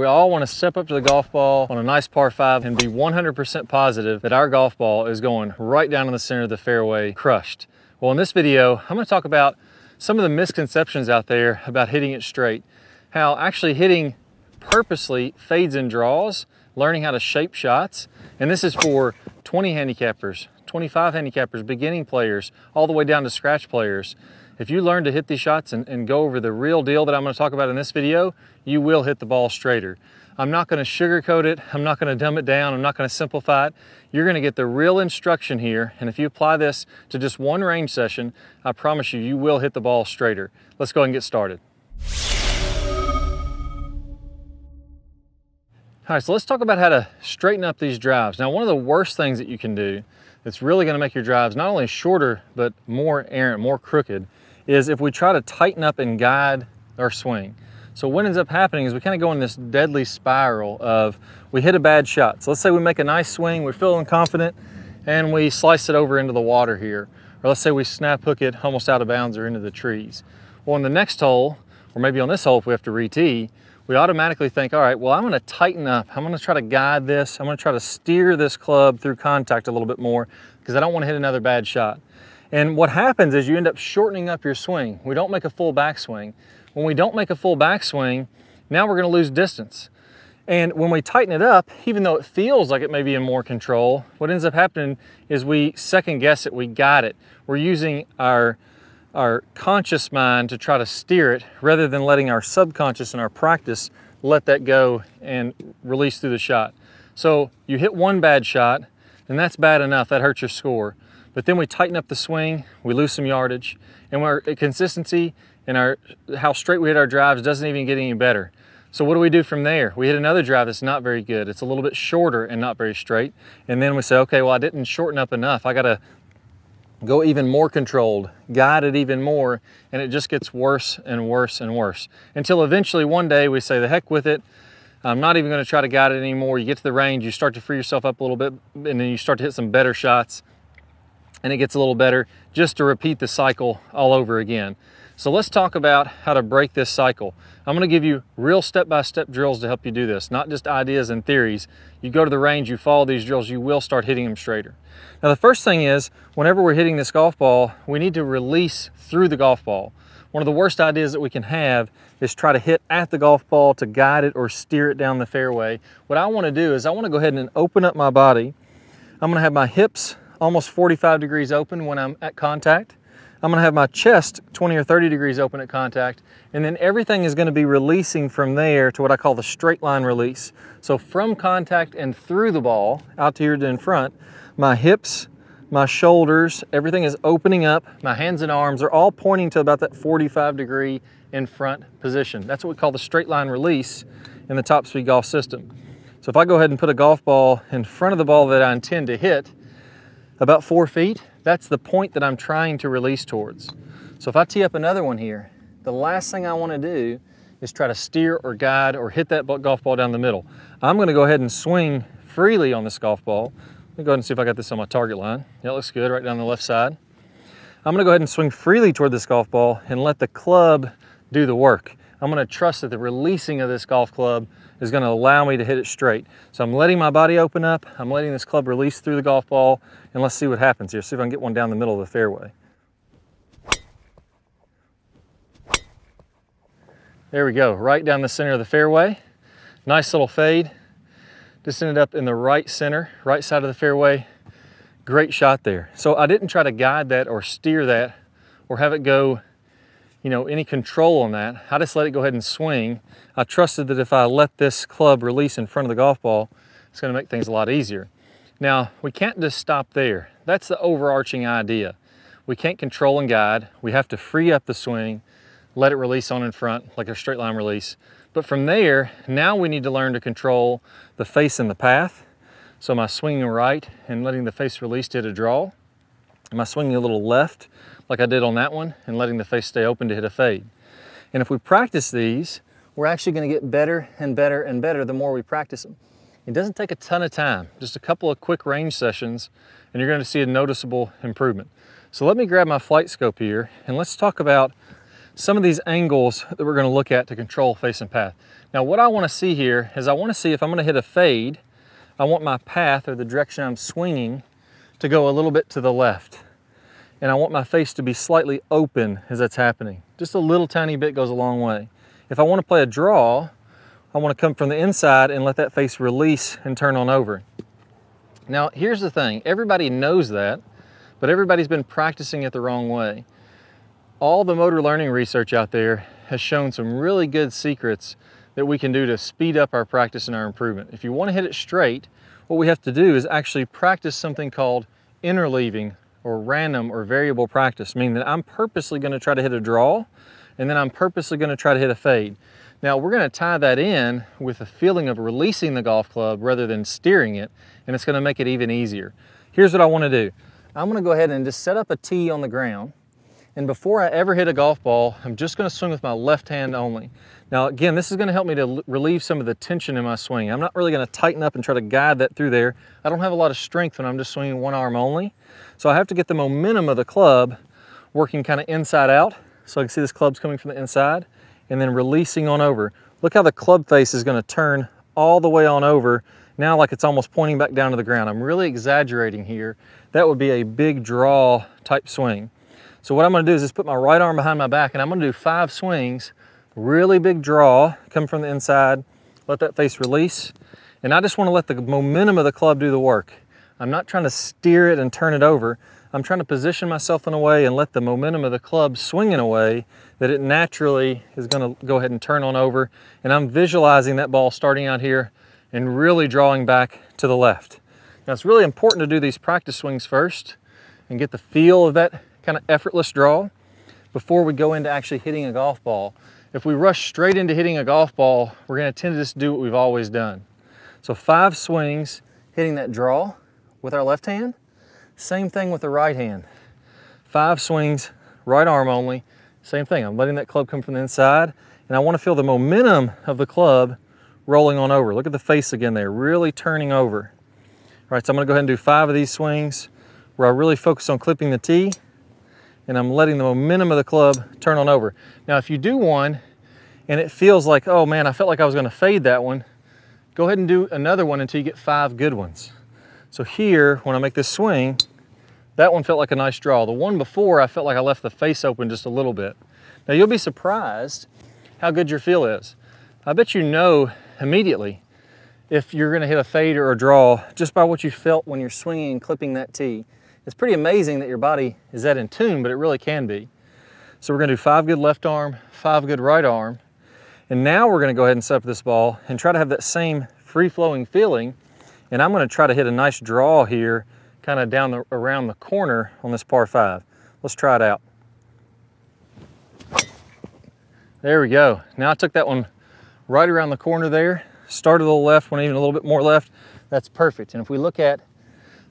We all want to step up to the golf ball on a nice par five and be 100% positive that our golf ball is going right down in the center of the fairway, crushed. Well, in this video, I'm going to talk about some of the misconceptions out there about hitting it straight. How actually hitting purposely fades and draws, learning how to shape shots. And this is for 20 handicappers, 25 handicappers, beginning players, all the way down to scratch players. If you learn to hit these shots and, and go over the real deal that I'm gonna talk about in this video, you will hit the ball straighter. I'm not gonna sugarcoat it, I'm not gonna dumb it down, I'm not gonna simplify it. You're gonna get the real instruction here, and if you apply this to just one range session, I promise you, you will hit the ball straighter. Let's go ahead and get started. All right, so let's talk about how to straighten up these drives. Now, one of the worst things that you can do that's really gonna make your drives not only shorter, but more errant, more crooked, is if we try to tighten up and guide our swing. So what ends up happening is we kind of go in this deadly spiral of we hit a bad shot. So let's say we make a nice swing, we're feeling confident, and we slice it over into the water here. Or let's say we snap hook it almost out of bounds or into the trees. Well, in the next hole, or maybe on this hole if we have to re-tee, we automatically think, all right, well, I'm gonna tighten up. I'm gonna try to guide this. I'm gonna try to steer this club through contact a little bit more because I don't wanna hit another bad shot. And what happens is you end up shortening up your swing. We don't make a full backswing. When we don't make a full backswing, now we're gonna lose distance. And when we tighten it up, even though it feels like it may be in more control, what ends up happening is we second guess it, we got it. We're using our, our conscious mind to try to steer it rather than letting our subconscious and our practice let that go and release through the shot. So you hit one bad shot, and that's bad enough, that hurts your score. But then we tighten up the swing, we lose some yardage, and our uh, consistency and our how straight we hit our drives doesn't even get any better. So what do we do from there? We hit another drive that's not very good. It's a little bit shorter and not very straight. And then we say, okay, well, I didn't shorten up enough. I gotta go even more controlled, guide it even more, and it just gets worse and worse and worse. Until eventually one day we say, the heck with it, I'm not even gonna try to guide it anymore. You get to the range, you start to free yourself up a little bit, and then you start to hit some better shots and it gets a little better just to repeat the cycle all over again. So let's talk about how to break this cycle. I'm gonna give you real step-by-step -step drills to help you do this, not just ideas and theories. You go to the range, you follow these drills, you will start hitting them straighter. Now the first thing is, whenever we're hitting this golf ball, we need to release through the golf ball. One of the worst ideas that we can have is try to hit at the golf ball to guide it or steer it down the fairway. What I wanna do is I wanna go ahead and open up my body. I'm gonna have my hips almost 45 degrees open when I'm at contact. I'm gonna have my chest 20 or 30 degrees open at contact, and then everything is gonna be releasing from there to what I call the straight line release. So from contact and through the ball, out here to in front, my hips, my shoulders, everything is opening up. My hands and arms are all pointing to about that 45 degree in front position. That's what we call the straight line release in the Top Speed Golf system. So if I go ahead and put a golf ball in front of the ball that I intend to hit, about four feet, that's the point that I'm trying to release towards. So if I tee up another one here, the last thing I wanna do is try to steer or guide or hit that golf ball down the middle. I'm gonna go ahead and swing freely on this golf ball. Let me go ahead and see if I got this on my target line. Yeah, it looks good right down the left side. I'm gonna go ahead and swing freely toward this golf ball and let the club do the work. I'm gonna trust that the releasing of this golf club is gonna allow me to hit it straight. So I'm letting my body open up, I'm letting this club release through the golf ball, and let's see what happens here. See if I can get one down the middle of the fairway. There we go, right down the center of the fairway. Nice little fade. Just ended up in the right center, right side of the fairway. Great shot there. So I didn't try to guide that or steer that or have it go you know, any control on that. I just let it go ahead and swing. I trusted that if I let this club release in front of the golf ball, it's gonna make things a lot easier. Now, we can't just stop there. That's the overarching idea. We can't control and guide. We have to free up the swing, let it release on in front, like a straight line release. But from there, now we need to learn to control the face and the path. So am I swinging right and letting the face release to a draw? Am I swinging a little left like I did on that one and letting the face stay open to hit a fade. And if we practice these, we're actually gonna get better and better and better the more we practice them. It doesn't take a ton of time, just a couple of quick range sessions, and you're gonna see a noticeable improvement. So let me grab my FlightScope here and let's talk about some of these angles that we're gonna look at to control face and path. Now what I wanna see here is I wanna see if I'm gonna hit a fade, I want my path or the direction I'm swinging to go a little bit to the left. And I want my face to be slightly open as that's happening. Just a little tiny bit goes a long way. If I wanna play a draw, I wanna come from the inside and let that face release and turn on over. Now, here's the thing. Everybody knows that, but everybody's been practicing it the wrong way. All the motor learning research out there has shown some really good secrets that we can do to speed up our practice and our improvement. If you want to hit it straight, what we have to do is actually practice something called interleaving or random or variable practice, meaning that I'm purposely going to try to hit a draw and then I'm purposely going to try to hit a fade. Now we're going to tie that in with a feeling of releasing the golf club rather than steering it, and it's going to make it even easier. Here's what I want to do. I'm going to go ahead and just set up a tee on the ground, and before I ever hit a golf ball, I'm just going to swing with my left hand only. Now again, this is going to help me to relieve some of the tension in my swing. I'm not really going to tighten up and try to guide that through there. I don't have a lot of strength when I'm just swinging one arm only, so I have to get the momentum of the club working kind of inside out. So I can see this club's coming from the inside and then releasing on over. Look how the club face is gonna turn all the way on over, now like it's almost pointing back down to the ground. I'm really exaggerating here. That would be a big draw type swing. So what I'm gonna do is just put my right arm behind my back and I'm gonna do five swings, really big draw, come from the inside, let that face release. And I just wanna let the momentum of the club do the work. I'm not trying to steer it and turn it over. I'm trying to position myself in a way and let the momentum of the club swing in a way that it naturally is gonna go ahead and turn on over. And I'm visualizing that ball starting out here and really drawing back to the left. Now it's really important to do these practice swings first and get the feel of that kind of effortless draw before we go into actually hitting a golf ball. If we rush straight into hitting a golf ball, we're gonna tend to just do what we've always done. So five swings, hitting that draw with our left hand, same thing with the right hand. Five swings, right arm only. Same thing, I'm letting that club come from the inside and I wanna feel the momentum of the club rolling on over. Look at the face again there, really turning over. All right, so I'm gonna go ahead and do five of these swings where I really focus on clipping the tee and I'm letting the momentum of the club turn on over. Now, if you do one and it feels like, oh man, I felt like I was gonna fade that one, go ahead and do another one until you get five good ones. So here, when I make this swing, that one felt like a nice draw. The one before, I felt like I left the face open just a little bit. Now you'll be surprised how good your feel is. I bet you know immediately if you're gonna hit a fade or a draw just by what you felt when you're swinging and clipping that tee. It's pretty amazing that your body is that in tune, but it really can be. So we're gonna do five good left arm, five good right arm, and now we're gonna go ahead and set up this ball and try to have that same free-flowing feeling and I'm gonna try to hit a nice draw here, kind of down the, around the corner on this par five. Let's try it out. There we go. Now I took that one right around the corner there, started a little left, went even a little bit more left. That's perfect. And if we look at,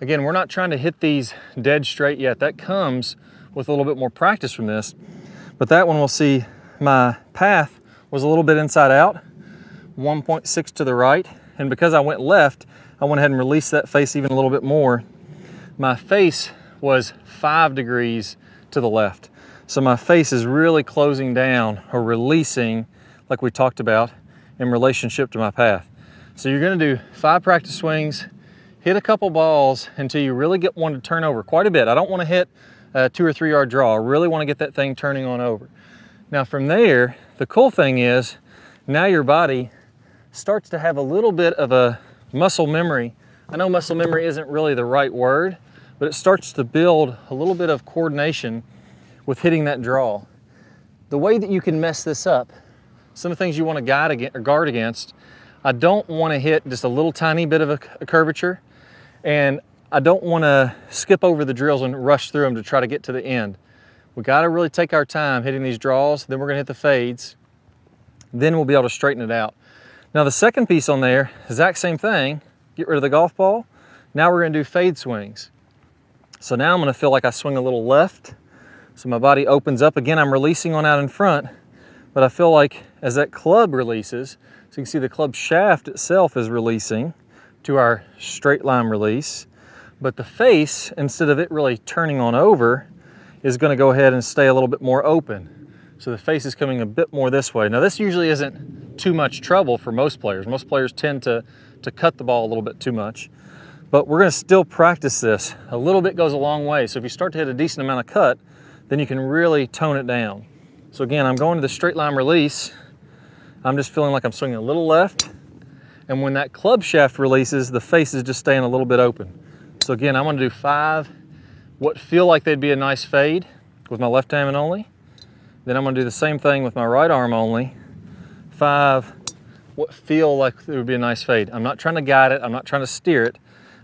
again, we're not trying to hit these dead straight yet. That comes with a little bit more practice from this. But that one we'll see my path was a little bit inside out, 1.6 to the right. And because I went left, I went ahead and released that face even a little bit more. My face was five degrees to the left. So my face is really closing down or releasing like we talked about in relationship to my path. So you're gonna do five practice swings, hit a couple balls until you really get one to turn over quite a bit. I don't wanna hit a two or three yard draw. I really wanna get that thing turning on over. Now from there, the cool thing is now your body starts to have a little bit of a muscle memory. I know muscle memory isn't really the right word, but it starts to build a little bit of coordination with hitting that draw. The way that you can mess this up, some of the things you want to guide against, guard against, I don't want to hit just a little tiny bit of a, a curvature, and I don't want to skip over the drills and rush through them to try to get to the end. We got to really take our time hitting these draws, then we're going to hit the fades, then we'll be able to straighten it out. Now the second piece on there, exact same thing, get rid of the golf ball. Now we're gonna do fade swings. So now I'm gonna feel like I swing a little left. So my body opens up. Again, I'm releasing on out in front, but I feel like as that club releases, so you can see the club shaft itself is releasing to our straight line release, but the face, instead of it really turning on over, is gonna go ahead and stay a little bit more open. So the face is coming a bit more this way. Now this usually isn't too much trouble for most players. Most players tend to, to cut the ball a little bit too much. But we're gonna still practice this. A little bit goes a long way. So if you start to hit a decent amount of cut, then you can really tone it down. So again, I'm going to the straight line release. I'm just feeling like I'm swinging a little left. And when that club shaft releases, the face is just staying a little bit open. So again, I'm gonna do five what feel like they'd be a nice fade with my left hand only. Then I'm gonna do the same thing with my right arm only. Five, what feel like it would be a nice fade. I'm not trying to guide it, I'm not trying to steer it.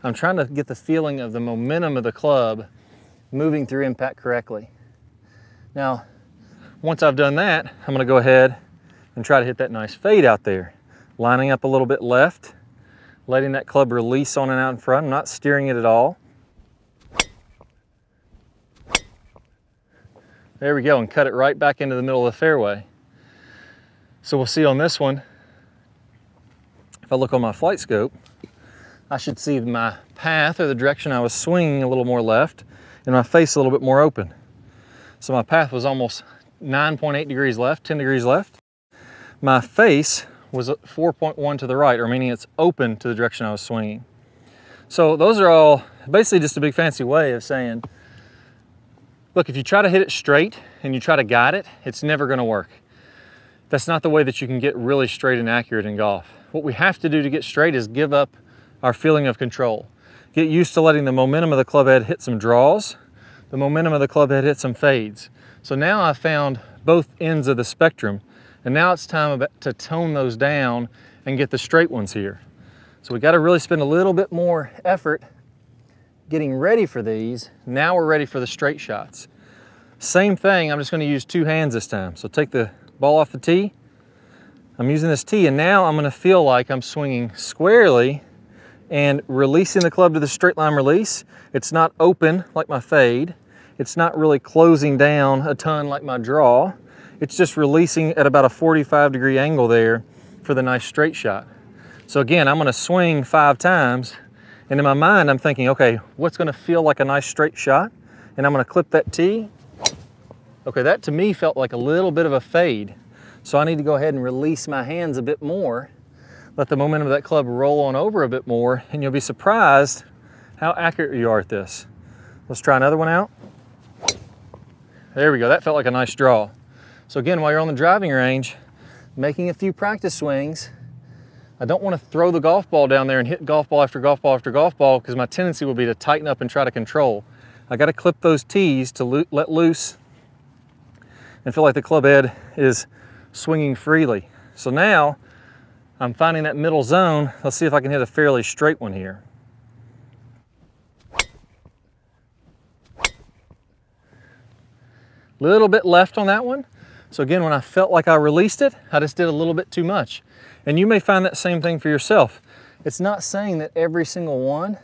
I'm trying to get the feeling of the momentum of the club moving through impact correctly. Now, once I've done that, I'm gonna go ahead and try to hit that nice fade out there. Lining up a little bit left, letting that club release on and out in front. I'm not steering it at all. There we go, and cut it right back into the middle of the fairway. So we'll see on this one, if I look on my FlightScope, I should see my path or the direction I was swinging a little more left and my face a little bit more open. So my path was almost 9.8 degrees left, 10 degrees left. My face was 4.1 to the right, or meaning it's open to the direction I was swinging. So those are all basically just a big fancy way of saying Look, if you try to hit it straight and you try to guide it, it's never gonna work. That's not the way that you can get really straight and accurate in golf. What we have to do to get straight is give up our feeling of control. Get used to letting the momentum of the club head hit some draws, the momentum of the club head hit some fades. So now I've found both ends of the spectrum, and now it's time to tone those down and get the straight ones here. So we gotta really spend a little bit more effort getting ready for these, now we're ready for the straight shots. Same thing, I'm just gonna use two hands this time. So take the ball off the tee, I'm using this tee, and now I'm gonna feel like I'm swinging squarely and releasing the club to the straight line release. It's not open like my fade. It's not really closing down a ton like my draw. It's just releasing at about a 45 degree angle there for the nice straight shot. So again, I'm gonna swing five times and in my mind, I'm thinking, okay, what's gonna feel like a nice straight shot? And I'm gonna clip that tee. Okay, that to me felt like a little bit of a fade. So I need to go ahead and release my hands a bit more, let the momentum of that club roll on over a bit more, and you'll be surprised how accurate you are at this. Let's try another one out. There we go, that felt like a nice draw. So again, while you're on the driving range, making a few practice swings, I don't want to throw the golf ball down there and hit golf ball after golf ball after golf ball because my tendency will be to tighten up and try to control. I got to clip those tees to lo let loose and feel like the club head is swinging freely. So now I'm finding that middle zone. Let's see if I can hit a fairly straight one here. Little bit left on that one. So again, when I felt like I released it, I just did a little bit too much. And you may find that same thing for yourself. It's not saying that every single one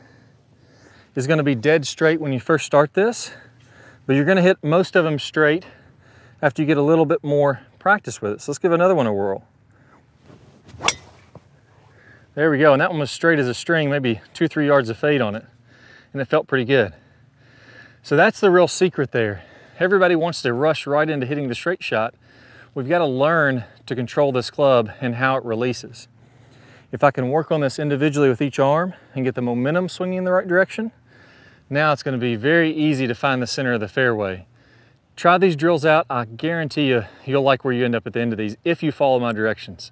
is gonna be dead straight when you first start this, but you're gonna hit most of them straight after you get a little bit more practice with it. So let's give another one a whirl. There we go, and that one was straight as a string, maybe two, three yards of fade on it, and it felt pretty good. So that's the real secret there. Everybody wants to rush right into hitting the straight shot, we've got to learn to control this club and how it releases. If I can work on this individually with each arm and get the momentum swinging in the right direction, now it's going to be very easy to find the center of the fairway. Try these drills out. I guarantee you, you'll like where you end up at the end of these if you follow my directions.